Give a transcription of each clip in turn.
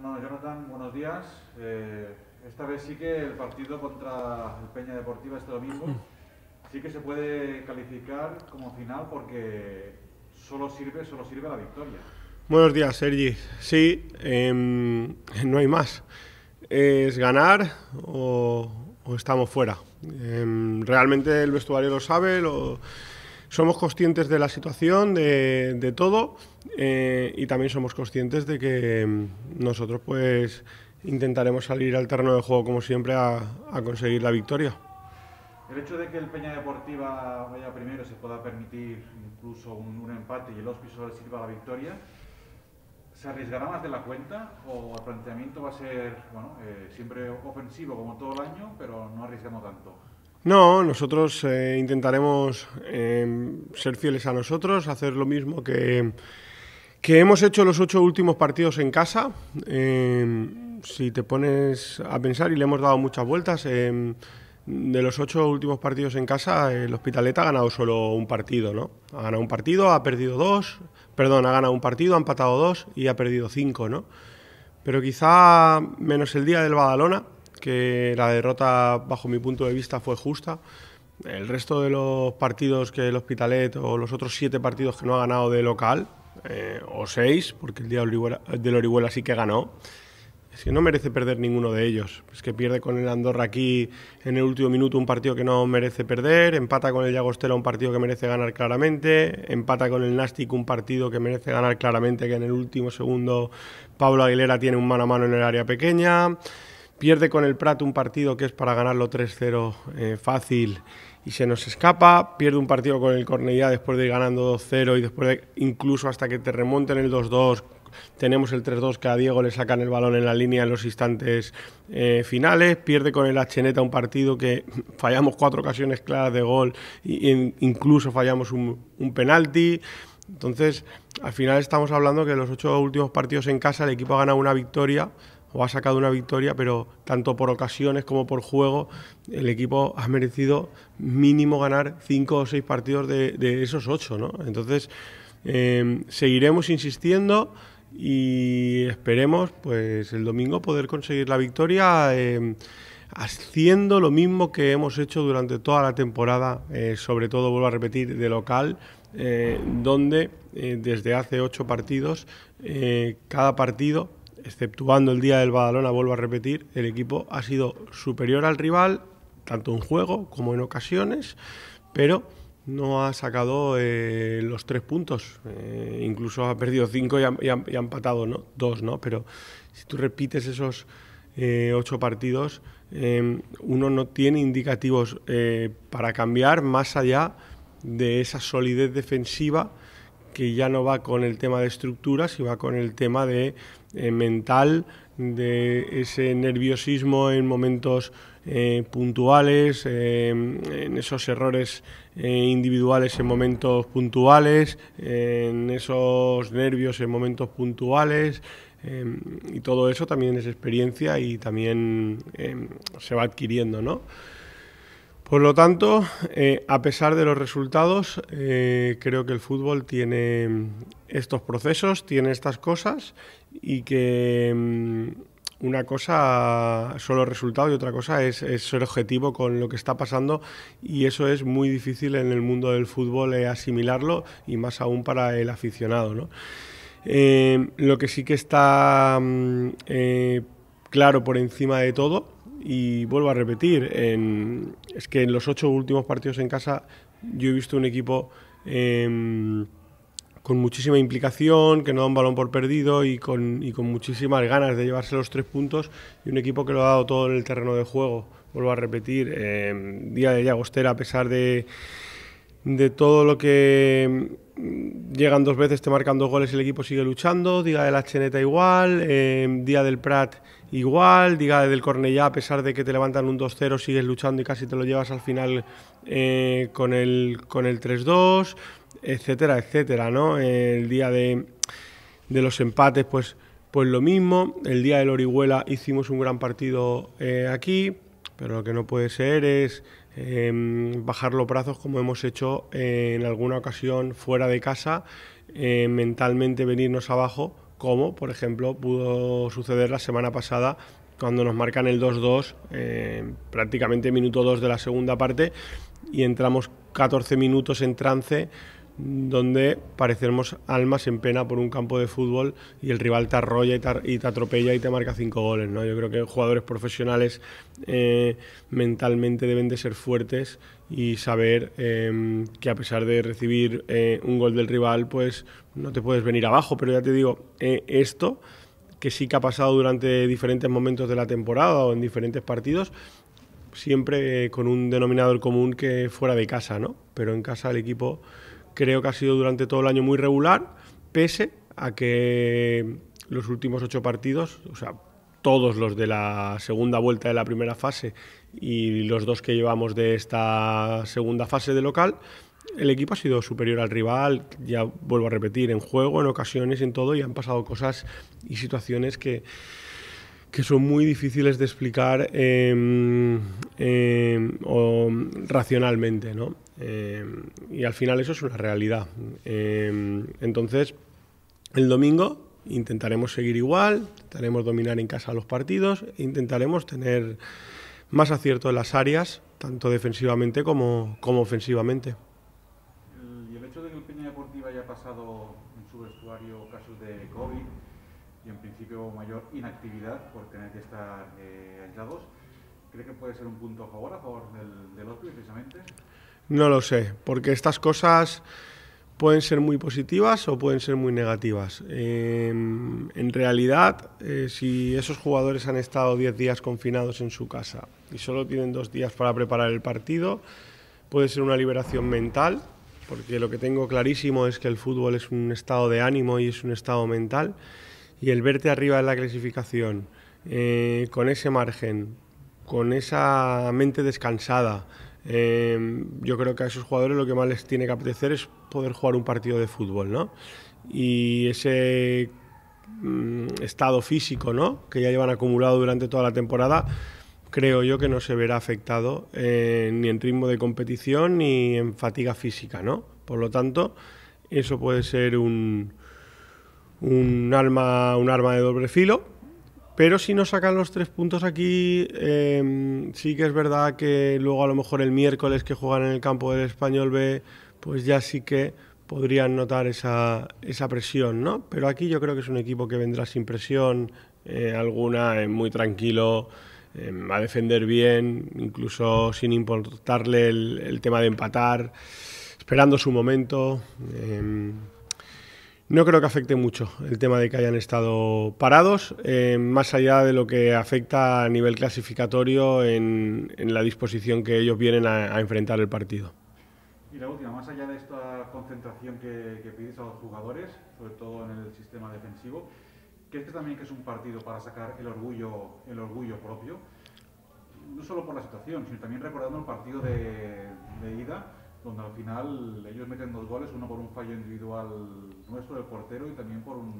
Bueno, Jonathan, buenos días. Eh, esta vez sí que el partido contra el Peña Deportiva este domingo sí que se puede calificar como final porque solo sirve, solo sirve la victoria. Buenos días, Sergi. Sí, em, no hay más. Es ganar o, estamos fuera. Em, realmente el vestuario lo sabe, lo, somos conscientes de la situación, de, todo, eh, y también somos conscientes de que mm, nosotros pues intentaremos salir al terreno de juego como siempre a, conseguir la victoria. El hecho de que el Peña Deportiva vaya primero se pueda permitir incluso un, empate y el Hospital sirva la victoria, ¿se arriesgará más de la cuenta o el planteamiento va a ser bueno, eh, siempre ofensivo como todo el año, pero no arriesgamos tanto? No, nosotros eh, intentaremos em, ser fieles a nosotros, hacer lo mismo que, que hemos hecho los ocho últimos partidos en casa. Em, si te pones a pensar, y le hemos dado muchas vueltas, em, de los ocho últimos partidos en casa, el Hospitaleta ha ganado solo un partido, ¿no? Ha ganado un partido, ha perdido dos, perdón, ha ganado un partido, ha empatado dos y ha perdido cinco, ¿no? Pero quizá menos el día del Badalona, que la derrota, bajo mi punto de vista, fue justa. El resto de los partidos que el Hospitalet o los otros siete partidos que no ha ganado de local, eh, o seis, porque el día del Orihuela sí que ganó, es que no merece perder ninguno de ellos. Es que pierde con el Andorra aquí en el último minuto un partido que no merece perder, empata con el Llagostera un partido que merece ganar claramente, empata con el Nastic un partido que merece ganar claramente, que en el último segundo Pablo Aguilera tiene un mano a mano en el área pequeña. Pierde con el Prat un partido que es para ganarlo 3-0 eh, fácil y se nos escapa. Pierde un partido con el Cornellá después de ir ganando 2-0 y después de incluso hasta que te remonten el 2-2. Tenemos el 3-2 que a Diego le sacan el balón en la línea en los instantes eh, finales. Pierde con el Acheneta un partido que fallamos cuatro ocasiones claras de gol e incluso fallamos un, un penalti. Entonces, al final estamos hablando que los ocho últimos partidos en casa el equipo ha ganado una victoria o ha sacado una victoria, pero tanto por ocasiones como por juego, el equipo ha merecido mínimo ganar cinco o seis partidos de, esos ocho, ¿no? Entonces, eh, seguiremos insistiendo y esperemos, pues, el domingo poder conseguir la victoria. Eh, haciendo lo mismo que hemos hecho durante toda la temporada, eh, sobre todo, vuelvo a repetir, de local, donde desde hace ocho partidos, cada partido exceptuando el día del Badalona, vuelvo a repetir, el equipo ha sido superior al rival, tanto en juego como en ocasiones, pero no ha sacado eh, los tres puntos. Eh, incluso ha perdido cinco y ha, empatado dos, ¿no? Pero si tú repites esos eh, ocho partidos, uno no tiene indicativos para cambiar más allá de esa solidez defensiva que ya no va con el tema de estructuras y va con el tema de eh, mental, de ese nerviosismo en momentos eh, puntuales, eh, en esos errores individuales en momentos puntuales, en esos nervios en momentos puntuales. y todo eso también es experiencia y también se va adquiriendo, ¿no? Por lo tanto, eh, a pesar de los resultados, eh, creo que el fútbol tiene estos procesos, tiene estas cosas y que mm, una cosa solo resultado y otra cosa es, ser objetivo con lo que está pasando y eso es muy difícil en el mundo del fútbol eh, asimilarlo y más aún para el aficionado. lo que sí que está mm, claro por encima de todo y vuelvo a repetir, es que en los ocho últimos partidos en casa yo he visto un equipo em, con muchísima implicación, que no da un balón por perdido y con, y con muchísimas ganas de llevarse los tres puntos y un equipo que lo ha dado todo en el terreno de juego. Vuelvo a repetir, em, día de Llagostera, a pesar de, de todo lo que llegan dos veces, te marcan dos goles y el equipo sigue luchando. Día de la Cheneta igual, día del Prat igual, diga del Cornellá, a pesar de que te levantan un 2-0, sigues luchando y casi te lo llevas al final eh, con el, con el 3-2, etcétera, etcétera, ¿no? El día de, los empates, pues, pues lo mismo. El día del Orihuela hicimos un gran partido eh, aquí, pero lo que no puede ser es em, bajar los brazos como hemos hecho en alguna ocasión fuera de casa, eh, mentalmente venirnos abajo como por ejemplo pudo suceder la semana pasada cuando nos marcan el 2-2, eh, prácticamente minuto 2 de la segunda parte, y entramos 14 minutos en trance donde parecemos almas en pena por un campo de fútbol y el rival te arrolla y te, atropella y te marca cinco goles. ¿no? Yo creo que jugadores profesionales eh, mentalmente deben de ser fuertes y saber eh, que a pesar de recibir eh, un gol del rival, pues no te puedes venir abajo. Pero ya te digo, esto que sí que ha pasado durante diferentes momentos de la temporada o en diferentes partidos, siempre con un denominador común que fuera de casa, ¿no? Pero en casa el equipo creo que ha sido durante todo el año muy regular, pese a que los últimos ocho partidos, o sea, todos los de la segunda vuelta de la primera fase y los dos que llevamos de esta segunda fase de local, el equipo ha sido superior al rival, ya vuelvo a repetir, en juego, en ocasiones, en todo, y han pasado cosas y situaciones que, que son muy difíciles de explicar em, em, o, racionalmente, ¿no? Em, y al final eso es una realidad. entonces, el domingo intentaremos seguir igual, intentaremos dominar en casa los partidos, e intentaremos tener más acierto en las áreas, tanto defensivamente como, como ofensivamente. y el hecho de que el Peña Deportiva haya pasado en su vestuario casos de COVID, y en principio mayor inactividad por tener que estar eh, aislados. ¿Cree que puede ser un punto a favor, del otro precisamente? No lo sé, porque estas cosas pueden ser muy positivas o pueden ser muy negativas. en realidad, eh, si esos jugadores han estado 10 días confinados en su casa y solo tienen dos días para preparar el partido, puede ser una liberación mental, porque lo que tengo clarísimo es que el fútbol es un estado de ánimo y es un estado mental y el verte arriba en la clasificación, eh, con ese margen, con esa mente descansada, eh, yo creo que a esos jugadores lo que más les tiene que apetecer es poder jugar un partido de fútbol, ¿no? Y ese mm, estado físico, ¿no? Que ya llevan acumulado durante toda la temporada, creo yo que no se verá afectado eh, ni en ritmo de competición ni en fatiga física, ¿no? Por lo tanto, eso puede ser un, un arma, un arma de doble filo. Pero si no sacan los tres puntos aquí, em, sí que es verdad que luego a lo mejor el miércoles que juegan en el campo del Español B, pues ya sí que podrían notar esa, esa presión, ¿no? Pero aquí yo creo que es un equipo que vendrá sin presión eh, alguna, eh, muy tranquilo, em, a defender bien, incluso sin importarle el, el, tema de empatar, esperando su momento. No creo que afecte mucho el tema de que hayan estado parados, eh, más allá de lo que afecta a nivel clasificatorio en, la disposición que ellos vienen a, enfrentar el partido. Y la última, más allá de esta concentración que, que, pides a los jugadores, sobre todo en el sistema defensivo, ¿crees que también que es un partido para sacar el orgullo, el orgullo propio? No solo por la situación, sino también recordando el partido de, de ida, donde al final ellos meten dos goles, uno por un fallo individual nuestro del portero y también por un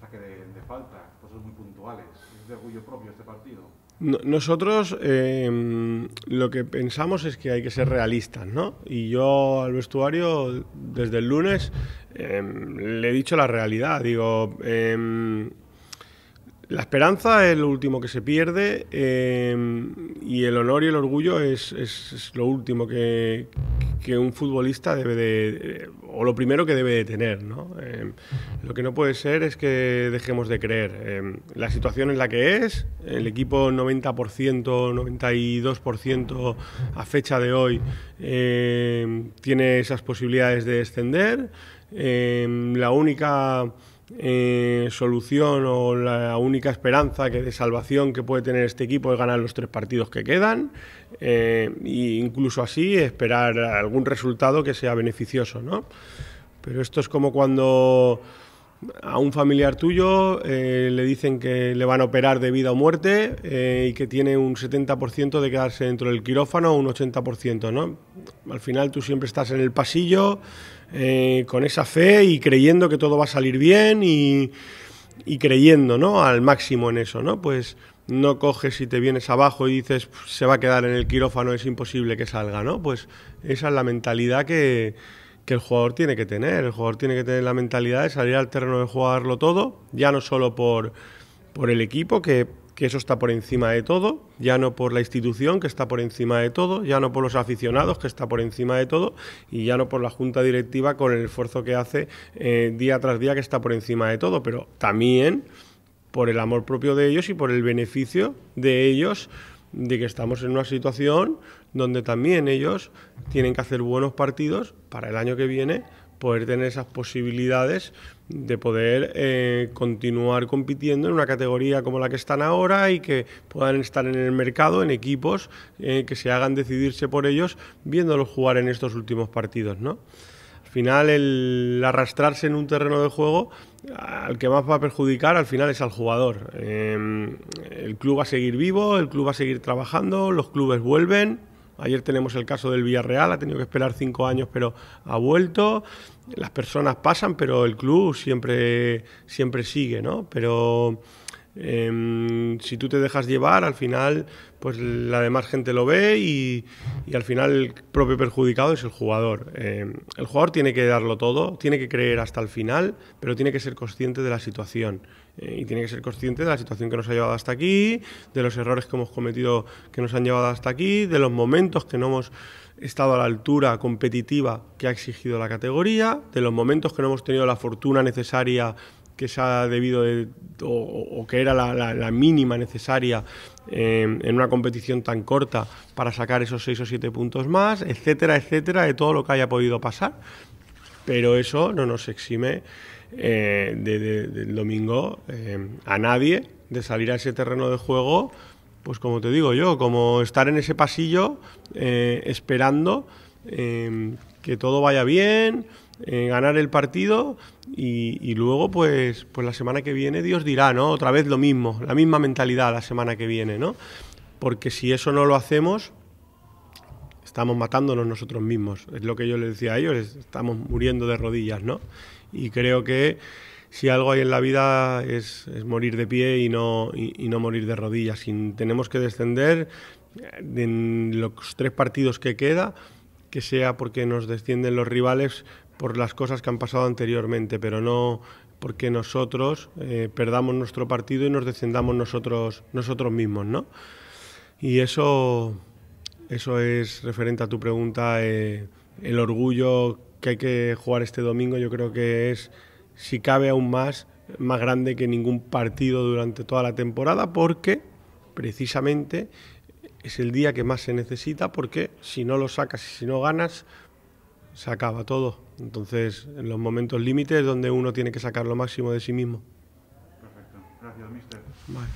saque de, falta, cosas muy puntuales. Es de orgullo propio este partido. nosotros em, lo que pensamos es que hay que ser realistas, ¿no? Y yo al vestuario desde el lunes em, le he dicho la realidad, digo, em, la esperanza es lo último que se pierde y el honor y el orgullo es lo último que, que un futbolista debe de, o lo primero que debe de tener. ¿no? Eh, lo que no puede ser es que dejemos de creer. Eh, la situación en la que es, el equipo 90%, 92% a fecha de hoy eh, tiene esas posibilidades de descender. la única eh, solución o la única esperanza que de salvación que puede tener este equipo es ganar los tres partidos que quedan e incluso así esperar algún resultado que sea beneficioso, ¿no? Pero esto es como cuando a un familiar tuyo eh, le dicen que le van a operar de vida o muerte eh, y que tiene un 70% de quedarse dentro del quirófano o un 80%, ¿no? Al final tú siempre estás en el pasillo eh, con esa fe y creyendo que todo va a salir bien y, y, creyendo, ¿no? Al máximo en eso, ¿no? Pues no coges y te vienes abajo y dices se va a quedar en el quirófano, es imposible que salga, ¿no? Pues esa es la mentalidad que que el jugador tiene que tener. El jugador tiene que tener la mentalidad de salir al terreno de jugarlo todo, ya no solo por, por el equipo, que, que, eso está por encima de todo, ya no por la institución, que está por encima de todo, ya no por los aficionados, que está por encima de todo, y ya no por la junta directiva con el esfuerzo que hace eh, día tras día, que está por encima de todo, pero también por el amor propio de ellos y por el beneficio de ellos de que estamos en una situación donde también ellos tienen que hacer buenos partidos para el año que viene poder tener esas posibilidades de poder eh, continuar compitiendo en una categoría como la que están ahora y que puedan estar en el mercado en equipos eh, que se hagan decidirse por ellos viéndolos jugar en estos últimos partidos, ¿no? Al final el arrastrarse en un terreno de juego al que más va a perjudicar al final es al jugador. Eh, el club va a seguir vivo, el club va a seguir trabajando, los clubes vuelven, Ayer tenemos el caso del Villarreal, ha tenido que esperar cinco años, pero ha vuelto. Las personas pasan, pero el club siempre, siempre sigue, ¿no? Pero em, si tú te dejas llevar, al final, pues la demás gente lo ve y, al final el propio perjudicado es el jugador. Em, el jugador tiene que darlo todo, tiene que creer hasta el final, pero tiene que ser consciente de la situación. Eh, y tiene que ser consciente de la situación que nos ha llevado hasta aquí, de los errores que hemos cometido que nos han llevado hasta aquí, de los momentos que no hemos estado a la altura competitiva que ha exigido la categoría, de los momentos que no hemos tenido la fortuna necesaria que se ha debido o, que era la, mínima necesaria eh, en una competición tan corta para sacar esos seis o siete puntos más, etcétera, etcétera, de todo lo que haya podido pasar. Pero eso no nos exime eh, del domingo eh, a nadie de salir a ese terreno de juego, pues como te digo yo, como estar en ese pasillo eh, esperando que todo vaya bien, ganar el partido y, luego pues, pues la semana que viene Dios dirá, ¿no? Otra vez lo mismo, la misma mentalidad la semana que viene, ¿no? Porque si eso no lo hacemos, estamos matándonos nosotros mismos. Es lo que yo les decía a ellos, estamos muriendo de rodillas, ¿no? y creo que si algo hay en la vida es, morir de pie y no, y, no morir de rodillas. Si tenemos que descender en los tres partidos que queda, que sea porque nos descienden los rivales por las cosas que han pasado anteriormente, pero no porque nosotros eh, perdamos nuestro partido y nos descendamos nosotros, nosotros mismos, ¿no? Y eso, eso es referente a tu pregunta, eh, el orgullo que hay que jugar este domingo yo creo que es, si cabe aún más, más grande que ningún partido durante toda la temporada porque precisamente es el día que más se necesita porque si no lo sacas y si no ganas, se acaba todo. Entonces, en los momentos límites donde uno tiene que sacar lo máximo de sí mismo. Perfecto. Gracias, mister. Vale.